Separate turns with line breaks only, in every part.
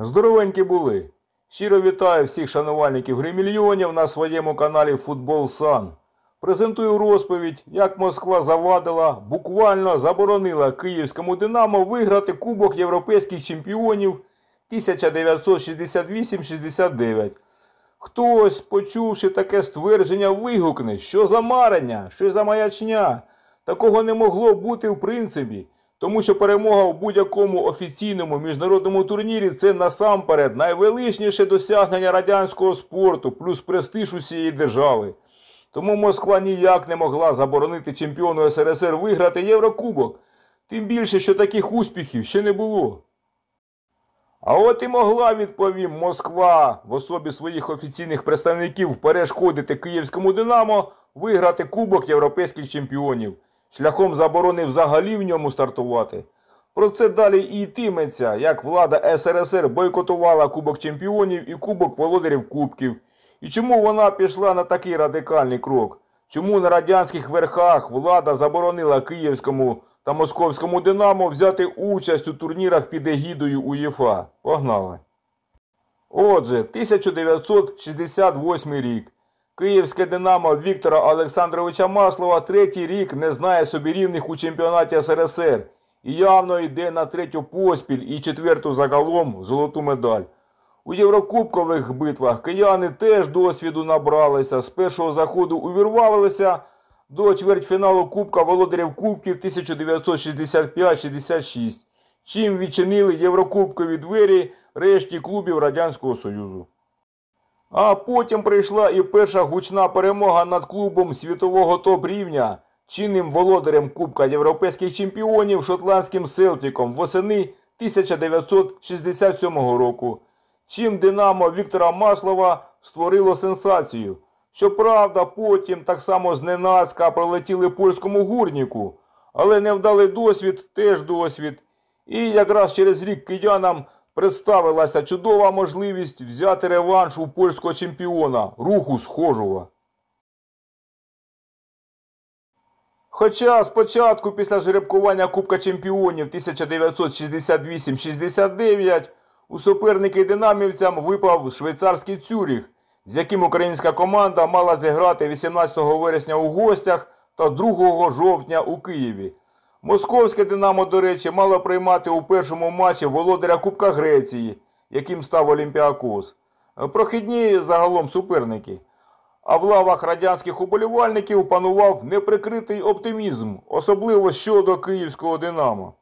Здоровенькі були. Щиро вітаю всіх шанувальників гри мільйонів на своєму каналі Футбол Сан. Презентую розповідь, як Москва завадила, буквально заборонила київському Динамо виграти Кубок Європейських чемпіонів 1968-69. Хтось, почувши таке ствердження, вигукне, що за марення, що за маячня. Такого не могло бути в принципі. Тому що перемога в будь-якому офіційному міжнародному турнірі це насамперед найвеличніше досягнення радянського спорту, плюс престиж усієї держави. Тому Москва ніяк не могла заборонити чемпіону СРСР виграти Єврокубок. Тим більше, що таких успіхів ще не було. А от і могла, відповім, Москва в особі своїх офіційних представників перешкодити київському Динамо виграти Кубок європейських чемпіонів шляхом заборони взагалі в ньому стартувати. Про це далі і йтиметься, як влада СРСР бойкотувала Кубок Чемпіонів і Кубок Володарів Кубків. І чому вона пішла на такий радикальний крок? Чому на радянських верхах влада заборонила київському та московському Динамо взяти участь у турнірах під егідою УЄФА? Погнали. Отже, 1968 рік. Київське Динамо Віктора Олександровича Маслова третій рік не знає собі рівних у чемпіонаті СРСР і явно йде на третю поспіль і четверту загалом золоту медаль. У Єврокубкових битвах кияни теж досвіду набралися. З першого заходу увірвалися до чвертьфіналу Кубка Володарів Кубків 1965-66, чим відчинили Єврокубкові двері решті клубів Радянського Союзу. А потім прийшла і перша гучна перемога над клубом світового топ-рівня, чинним володарем Кубка Європейських чемпіонів шотландським Селтіком восени 1967 року. Чим Динамо Віктора Маслова створило сенсацію. Щоправда, потім так само зненацька пролетіли польському гурніку, але невдалий досвід теж досвід. І якраз через рік киянам представилася чудова можливість взяти реванш у польського чемпіона руху схожого. Хоча спочатку після жеребкування Кубка Чемпіонів 1968-69 у суперники динамівцям випав швейцарський Цюріх, з яким українська команда мала зіграти 18 вересня у гостях та 2 жовтня у Києві. Московське Динамо, до речі, мало приймати у першому матчі володаря Кубка Греції, яким став Олімпіакос. Прохідні загалом суперники. А в лавах радянських уболівальників панував неприкритий оптимізм, особливо щодо київського Динамо.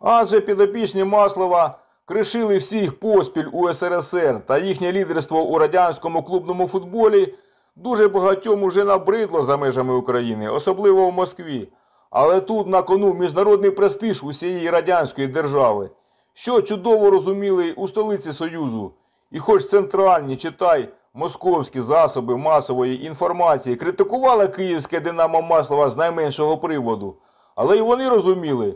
Адже підопічні Маслова кришили всіх поспіль у СРСР та їхнє лідерство у радянському клубному футболі дуже багатьом уже набридло за межами України, особливо в Москві. Але тут на кону міжнародний престиж усієї радянської держави, що чудово розуміли у столиці Союзу. І хоч центральні, читай, московські засоби масової інформації критикували київське Динамо Маслова з найменшого приводу, але й вони розуміли,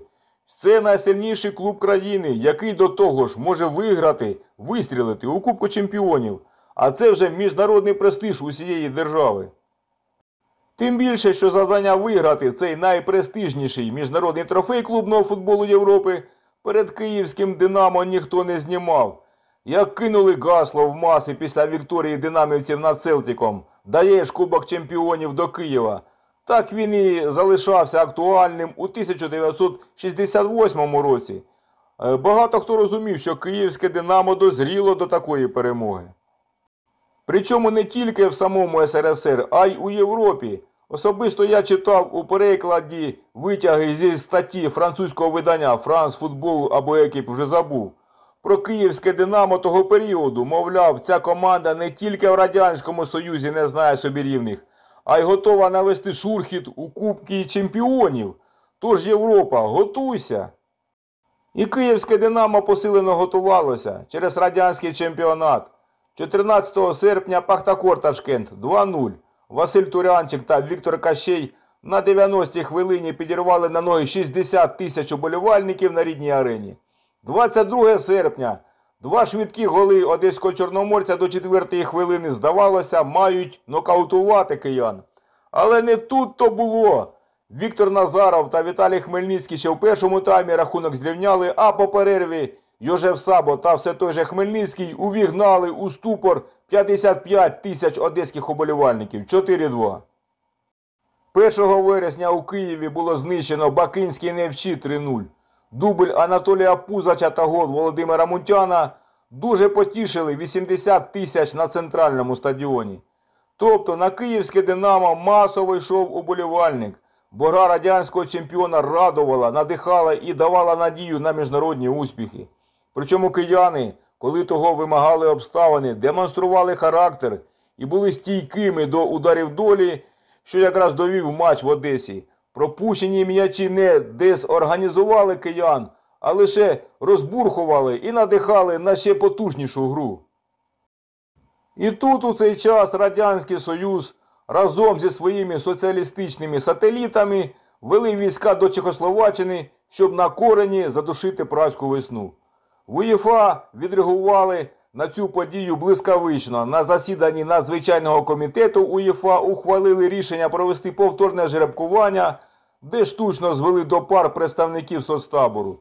це найсильніший клуб країни, який до того ж може виграти, вистрілити у Кубку чемпіонів, а це вже міжнародний престиж усієї держави. Тим більше, що завдання виграти цей найпрестижніший міжнародний трофей клубного футболу Європи перед київським Динамо ніхто не знімав. Як кинули гасло в маси після вікторії динамівців над Селтиком, даєш Кубок чемпіонів до Києва, так він і залишався актуальним у 1968 році. Е, Багато хто розумів, що київське Динамо дозріло до такої перемоги. Причому не тільки в самому СРСР, а й у Європі. Особисто я читав у перекладі витяги зі статті французького видання Франс Футбол або Екіп вже забув. Про київське Динамо того періоду, мовляв, ця команда не тільки в Радянському Союзі не знає собі рівних, а й готова навести шурхіт у Кубки чемпіонів. Тож Європа, готуйся! І київське Динамо посилено готувалося через радянський чемпіонат. 14 серпня Пахтакор Ташкент 2-0. Василь Турянчик та Віктор Кащей на 90-й хвилині підірвали на ноги 60 тисяч уболівальників на рідній арені. 22 серпня. Два швидкі голи одеського чорноморця до 4-ї хвилини, здавалося, мають нокаутувати киян. Але не тут то було. Віктор Назаров та Віталій Хмельницький ще в першому таймі рахунок зрівняли, а по перерві Йожев Сабо та все той же Хмельницький увігнали у ступор 55 тисяч одеських оболівальників 4-2. 1 вересня у Києві було знищено Бакинський Невчі 3-0. Дубль Анатолія Пузача та гол Володимира Мунтяна дуже потішили 80 тисяч на центральному стадіоні. Тобто на київське Динамо масово йшов уболівальник, бо гра радянського чемпіона радувала, надихала і давала надію на міжнародні успіхи. Причому кияни, коли того вимагали обставини, демонстрували характер і були стійкими до ударів долі, що якраз довів матч в Одесі. Пропущені м'ячі не дезорганізували киян, а лише розбурхували і надихали на ще потужнішу гру. І тут у цей час Радянський Союз разом зі своїми соціалістичними сателітами вели війська до Чехословаччини, щоб на корені задушити праську весну. В УЄФА відреагували на цю подію блискавично. На засіданні надзвичайного комітету УЄФА ухвалили рішення провести повторне жеребкування, де штучно звели до пар представників соцтабору.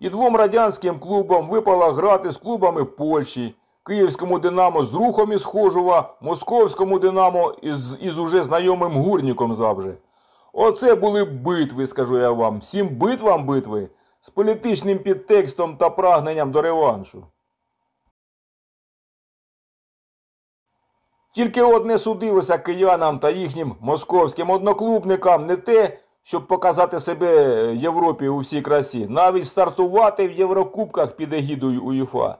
І двом радянським клубам випало грати з клубами Польщі, Київському Динамо з рухом із Хожува, Московському Динамо із, із уже знайомим гурніком завже. Оце були битви, скажу я вам. Всім битвам битви з політичним підтекстом та прагненням до реваншу. Тільки одне судилося киянам та їхнім московським одноклубникам не те, щоб показати себе Європі у всій красі, навіть стартувати в Єврокубках під егідою УЄФА.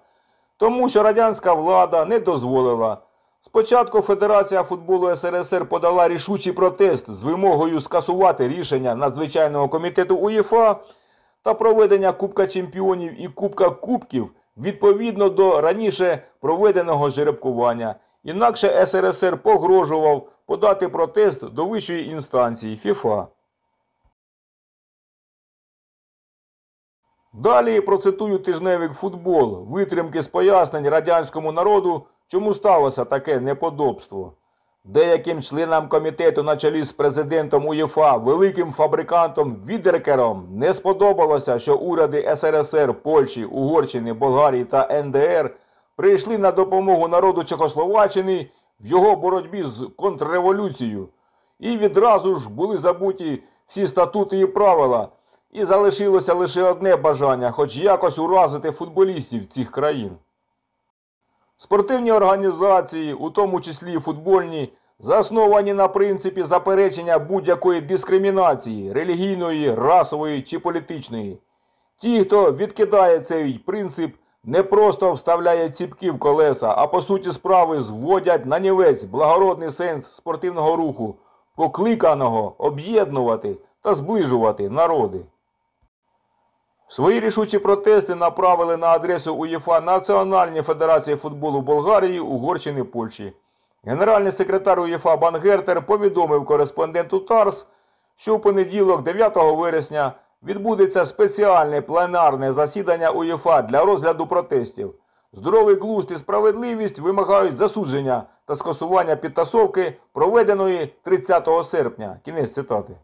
Тому що радянська влада не дозволила. Спочатку Федерація футболу СРСР подала рішучий протест з вимогою скасувати рішення надзвичайного комітету УЄФА та проведення Кубка Чемпіонів і Кубка Кубків відповідно до раніше проведеного жеребкування. Інакше СРСР погрожував подати протест до вищої інстанції ФІФА. Далі процитую тижневик футбол, витримки з пояснень радянському народу, чому сталося таке неподобство. Деяким членам комітету на чолі з президентом УЄФА, великим фабрикантом Відеркером, не сподобалося, що уряди СРСР, Польщі, Угорщини, Болгарії та НДР прийшли на допомогу народу Чехословаччини в його боротьбі з контрреволюцією. І відразу ж були забуті всі статути і правила. І залишилося лише одне бажання, хоч якось уразити футболістів цих країн. Спортивні організації, у тому числі футбольні, засновані на принципі заперечення будь-якої дискримінації релігійної, расової чи політичної. Ті, хто відкидає цей принцип, не просто вставляє ціпки в колеса, а по суті справи зводять на нівець благородний сенс спортивного руху, покликаного об'єднувати та зближувати народи. Свої рішучі протести направили на адресу УЄФА Національні Федерації футболу Болгарії, Угорщини, Польщі. Генеральний секретар УЄФА Бангертер повідомив кореспонденту ТАРС, що у понеділок, 9 вересня, відбудеться спеціальне пленарне засідання УЄФА для розгляду протестів. Здоровий глузд і справедливість вимагають засудження та скасування підтасовки, проведеної 30 серпня. Кінець цитати.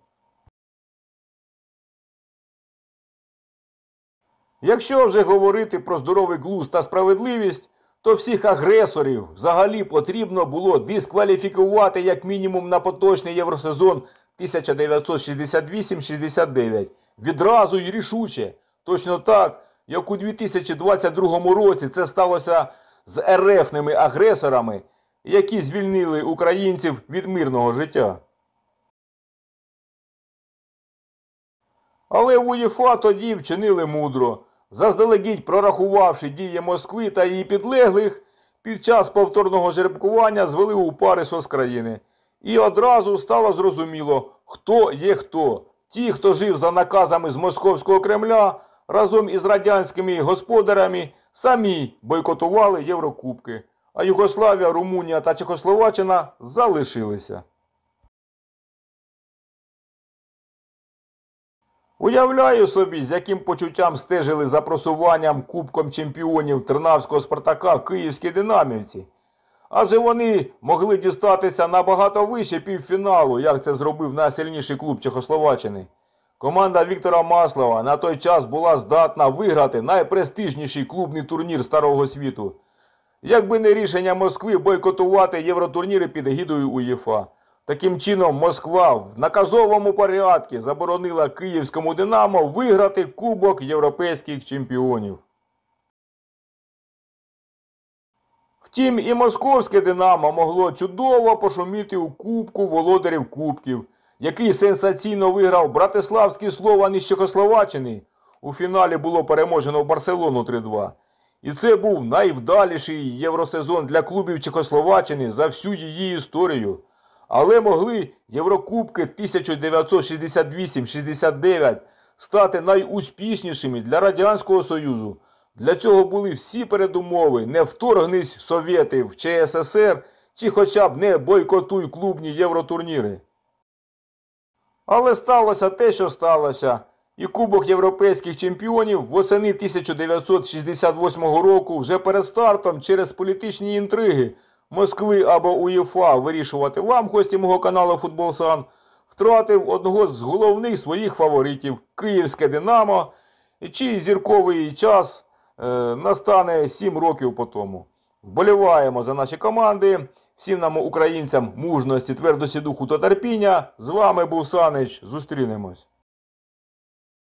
Якщо вже говорити про здоровий глузд та справедливість, то всіх агресорів взагалі потрібно було дискваліфікувати як мінімум на поточний євросезон 1968-69. Відразу й рішуче. Точно так, як у 2022 році це сталося з РФними агресорами, які звільнили українців від мирного життя. Але в УЄФА тоді вчинили мудро, заздалегідь прорахувавши дії Москви та її підлеглих, під час повторного жеребкування звели у пари соцкраїни. І одразу стало зрозуміло, хто є хто. Ті, хто жив за наказами з Московського Кремля, разом із радянськими господарями, самі бойкотували Єврокубки, а Югославія, Румунія та Чехословаччина залишилися. Уявляю собі, з яким почуттям стежили за просуванням Кубком чемпіонів Тернавського Спартака київські динамівці. Адже вони могли дістатися набагато вище півфіналу, як це зробив найсильніший клуб Чехословаччини. Команда Віктора Маслова на той час була здатна виграти найпрестижніший клубний турнір Старого світу. Якби не рішення Москви бойкотувати євротурніри під егідою УЄФА. Таким чином, Москва в наказовому порядку заборонила київському Динамо виграти Кубок європейських чемпіонів. Втім, і московське Динамо могло чудово пошуміти у Кубку володарів Кубків, який сенсаційно виграв Братиславський Слован із Чехословаччини. У фіналі було переможено Барселону 3-2. І це був найвдаліший євросезон для клубів Чехословаччини за всю її історію. Але могли Єврокубки 1968-69 стати найуспішнішими для Радянського Союзу. Для цього були всі передумови. Не вторгнись Совєти в ЧССР чи хоча б не бойкотуй клубні євротурніри. Але сталося те, що сталося. І Кубок європейських чемпіонів восени 1968 року вже перед стартом через політичні інтриги Москви або УЄФА вирішувати вам, гості мого каналу Футбол Сан, втратив одного з головних своїх фаворитів Київське Динамо, чий зірковий час е, настане 7 років по тому. Вболіваємо за наші команди. Всім нам, українцям, мужності, твердості духу та терпіння. З вами був Санич. Зустрінемось.